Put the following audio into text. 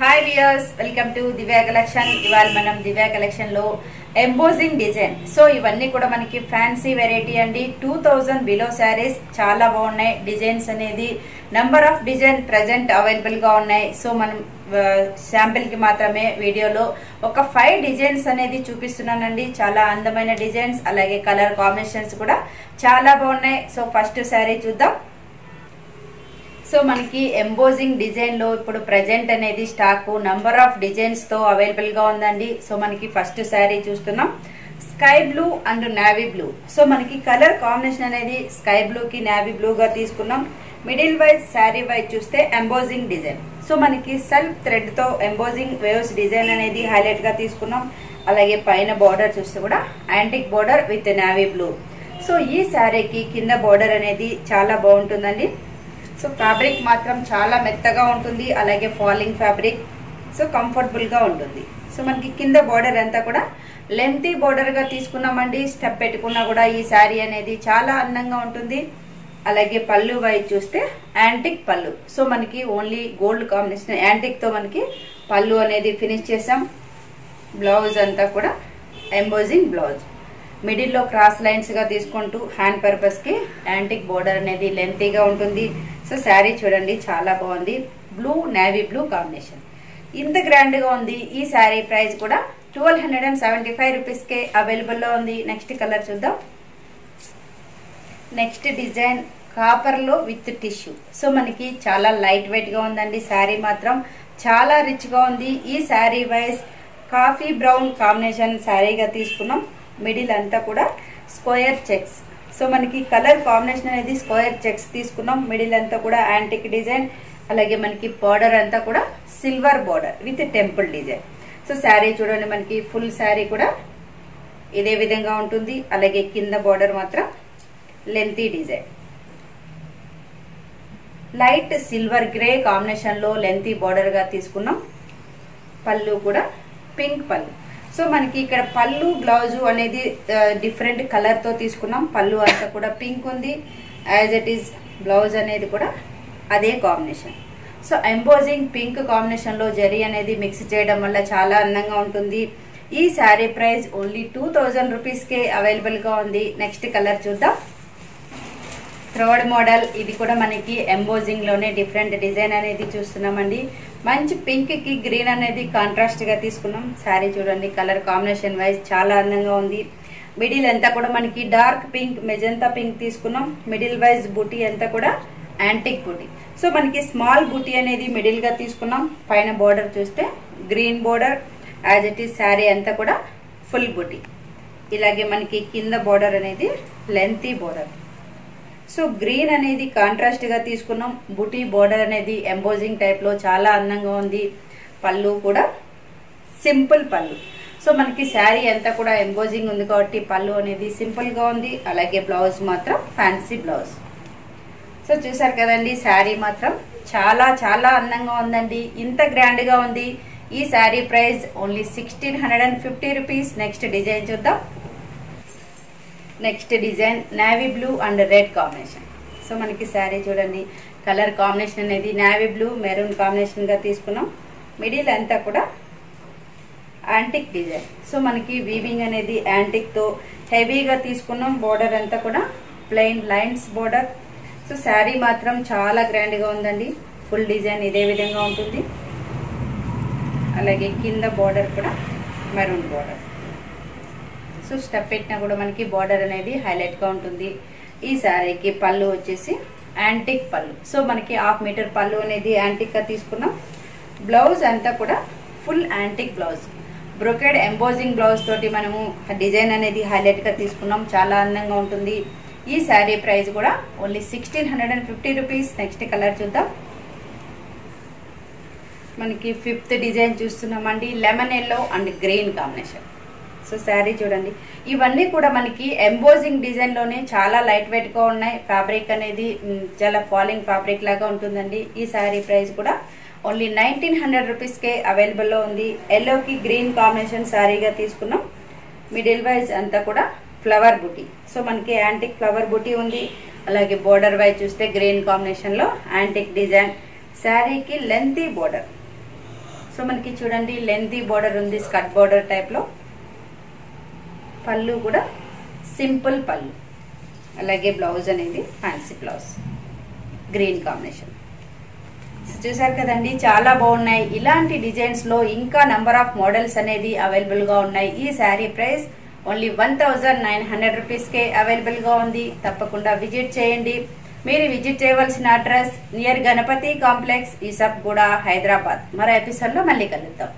Hi viewers welcome to Divya collection ఇవాళ మనం దివ్యా కలెక్షన్లో ఎంబోజింగ్ డిజైన్ సో ఇవన్నీ కూడా మనకి ఫ్యాన్సీ వెరైటీ అండి. టూ థౌజండ్ బిలో శారీస్ చాలా బాగున్నాయి. డిజైన్స్ అనేది నంబర్ ఆఫ్ డిజైన్ ప్రజెంట్ అవైలబుల్గా ఉన్నాయి. సో మనం శాంపిల్కి మాత్రమే వీడియోలో ఒక ఫైవ్ డిజైన్స్ అనేది చూపిస్తున్నానండి. చాలా అందమైన డిజైన్స్ అలాగే కలర్ కాంబినేషన్స్ కూడా చాలా బాగున్నాయి. సో ఫస్ట్ శారీ చూద్దాం. సో మనకి ఎంబోజింగ్ డిజైన్లో ఇప్పుడు ప్రజెంట్ అనేది స్టాక్ నంబర్ ఆఫ్ డిజైన్స్తో అవైలబుల్గా ఉందండి. సో మనకి ఫస్ట్ శారీ చూస్తున్నాం. Sky blue and navy blue so మనకి కలర్ కాంబినేషన్ అనేది స్కై బ్లూ కి నావీ బ్లూ గా తీసుకున్నాం. మిడిల్ వైజ్ శారీ వైజ్ చూస్తే ఎంబోజింగ్ డిజైన్ సో మనకి సెల్ఫ్ థ్రెడ్తో ఎంబోజింగ్ వేవ్స్ డిజైన్ అనేది హైలైట్గా తీసుకున్నాం. అలాగే పైన బార్డర్ చూస్తే కూడా antique border with navy blue so ఈ శారీకి కింద బార్డర్ అనేది చాలా బాగుంటుందండి. సో ఫ్యాబ్రిక్ మాత్రం చాలా మెత్తగా ఉంటుంది అలాగే ఫాలింగ్ ఫ్యాబ్రిక్ సో కంఫర్టబుల్గా ఉంటుంది. సో మనకి కింద బార్డర్ అంతా కూడా లెంతీ బార్డర్గా తీసుకున్నామండి. స్టెప్ పెట్టుకున్నా కూడా ఈ శారీ అనేది చాలా అందంగా ఉంటుంది. అలాగే పళ్ళు వైపు చూస్తే యాంటిక్ పళ్ళు. సో మనకి ఓన్లీ గోల్డ్ కాంబినేషన్ యాంటిక్తో మనకి పళ్ళు అనేది ఫినిష్ చేసాం బ్లౌజ్ అంతా కూడా ఎంబోజింగ్ బ్లౌజ్ మిడిల్లో క్రాస్ లైన్స్గా తీసుకుంటూ హ్యాండ్ పర్పస్కి యాంటిక్ బోర్డర్ అనేది లెంతీగా ఉంటుంది. సో శారీ చూడండి చాలా బాగుంది. బ్లూ నేవీ బ్లూ కాంబినేషన్ ఇంత గ్రాండ్గా ఉంది. ఈ శారీ ప్రైస్ కూడా twelve hundred and seventy five రూపీస్కే అవైలబుల్లో ఉంది. నెక్స్ట్ కలర్ చూద్దాం. నెక్స్ట్ డిజైన్ కాపర్లో విత్ టిష్యూ సో మనకి చాలా లైట్ వెయిట్గా ఉందండి. శారీ మాత్రం చాలా రిచ్గా ఉంది. ఈ sari wise coffee brown combination శారీగా తీసుకున్నాం. మిడిల్ అంతా కూడా స్క్వేర్ చెక్స్. సో మనకి కలర్ కాంబినేషన్ అనేది స్క్వేర్ చెక్స్ తీసుకున్నాం. మిడిల్ అంతా కూడా యాంటిక్ డిజైన్ అలాగే మనకి బార్డర్ అంతా కూడా silver border with temple design. So sari చూడండి మనకి ఫుల్ శారీ కూడా ఇదే విధంగా ఉంటుంది. అలాగే కింద బార్డర్ మాత్రం lengthy design. Light silver grey కాంబినేషన్లో లెంతీ బార్డర్గా తీసుకున్నాం. పళ్ళు కూడా పింక్ పళ్ళు. సో మనకి ఇక్కడ పళ్ళు బ్లౌజు అనేది డిఫరెంట్ కలర్తో తీసుకున్నాం. పళ్ళు అంతా కూడా పింక్ ఉంది. యాజ్ ఇట్ ఈస్ బ్లౌజ్ అనేది కూడా అదే కాంబినేషన్ సో ఎంబోజింగ్ పింక్ కాంబినేషన్లో జరీ అనేది మిక్స్ చేయడం వల్ల చాలా అందంగా ఉంటుంది. ఈ sari price only two thousand రూపీస్కే అవైలబుల్గా ఉంది. నెక్స్ట్ కలర్ చూద్దాం. Third model. ఇది కూడా మనకి ఎంబోజింగ్లోనే డిఫరెంట్ డిజైన్ అనేది చూస్తున్నామండి. మంచి పింక్కి గ్రీన్ అనేది కాంట్రాస్ట్గా తీసుకున్నాం. శారీ చూడండి కలర్ కాంబినేషన్ వైజ్ చాలా అందంగా ఉంది. మిడిల్ అంతా కూడా మనకి డార్క్ పింక్ మెజంతా పింక్ తీసుకున్నాం. మిడిల్ వైజ్ బూటీ అంతా కూడా యాంటిక్ బూటీ. సో మనకి స్మాల్ బూటీ అనేది మిడిల్గా తీసుకున్నాం. పైన బోర్డర్ చూస్తే green border as it is sari అంతా కూడా ఫుల్ బూటీ. ఇలాగే మనకి కింద బోర్డర్ అనేది లెంతీ బోర్డర్ సో గ్రీన్ అనేది కాంట్రాస్ట్గా తీసుకున్నాం. బుటీ బోర్డర్ అనేది ఎంబోజింగ్ టైప్లో చాలా అందంగా ఉంది. పళ్ళు కూడా సింపుల్ పళ్ళు. సో మనకి శారీ అంతా కూడా ఎంబోజింగ్ ఉంది కాబట్టి పళ్ళు అనేది సింపుల్గా ఉంది. అలాగే బ్లౌజ్ మాత్రం ఫ్యాన్సీ బ్లౌజ్. సో చూసారు కదండి శారీ మాత్రం చాలా చాలా అందంగా ఉందండి. ఇంత గ్రాండ్గా ఉంది. ఈ sari price only sixteen hundred and fifty rupees next design చూద్దాం. Next design navy blue and red combination so మనకి శారీ చూడండి. కలర్ కాంబినేషన్ అనేది నావీ బ్లూ మెరూన్ కాంబినేషన్గా తీసుకున్నాం. మిడిల్ అంతా కూడా యాంటిక్ డిజైన్ సో మనకి వీవింగ్ అనేది యాంటిక్తో హెవీగా తీసుకున్నాం. బోర్డర్ అంతా కూడా plain lines border so sari మాత్రం చాలా గ్రాండ్గా ఉందండి. ఫుల్ డిజైన్ ఇదే విధంగా ఉంటుంది. అలాగే కింద బోర్డర్ కూడా మెరూన్ బోర్డర్ సో స్టఫ్ పెట్టినా కూడా మనకి బార్డర్ అనేది హైలైట్గా ఉంటుంది. ఈ శారీకి పళ్ళు వచ్చేసి యాంటిక్ పళ్ళు. సో మనకి హాఫ్ మీటర్ పళ్ళు అనేది యాంటిక్గా తీసుకున్నాం. బ్లౌజ్ అంతా కూడా full antique blouse. Brocade embossing blouse తోటి మనము డిజైన్ అనేది హైలైట్గా తీసుకున్నాం. చాలా అందంగా ఉంటుంది. ఈ శారీ ప్రైస్ కూడా only sixteen hundred and fifty rupees. Next colour చూద్దాం. మనకి ఫిఫ్త్ డిజైన్ చూస్తున్నామండి. Lemon yellow and green combination. So sari చూడండి. ఇవన్నీ కూడా మనకి ఎంబోజింగ్ డిజైన్లోనే చాలా లైట్ వెయిట్గా ఉన్నాయి. ఫ్యాబ్రిక్ అనేది చాలా ఫాలింగ్ ఫ్యాబ్రిక్ లాగా ఉంటుందండి. ఈ శారీ ప్రైస్ కూడా ఓన్లీ నైన్టీన్ హండ్రెడ్ రూపీస్కే అవైలబుల్లో ఉంది. ఎల్లోకి గ్రీన్ కాంబినేషన్ శారీగా తీసుకున్నాం. మిడిల్ వైజ్ అంతా కూడా ఫ్లవర్ బుటీ సో మనకి యాంటిక్ ఫ్లవర్ బుటీ ఉంది. అలాగే బోర్డర్ వైజ్ చూస్తే గ్రీన్ కాంబినేషన్లో యాంటిక్ డిజైన్ శారీకి లెంతీ బోర్డర్ సో సో మనకి చూడండి లెంతీ బోర్డర్ ఉంది స్కర్ట్ బోర్డర్ టైప్లో పళ్ళు కూడా సింపుల్ పళ్ళు. అలాగే బ్లౌజ్ అనేది ఫ్యాన్సీ బ్లౌజ్. గ్రీన్ కాంబినేషన్ చూసారు కదండి చాలా బాగున్నాయి. ఇలాంటి డిజైన్స్లో ఇంకా నెంబర్ ఆఫ్ మోడల్స్ అనేది అవైలబుల్గా ఉన్నాయి. ఈ sari price only one thousand nine hundred రూపీస్కే అవైలబుల్గా ఉంది. తప్పకుండా విజిట్ చేయండి. మీరు విజిట్ చేయవలసిన అడ్రస్ నియర్ గణపతి కాంప్లెక్స్ ఈసప్ కూడా హైదరాబాద్. మరో ఎపిసోడ్లో మళ్ళీ కలుద్దాం.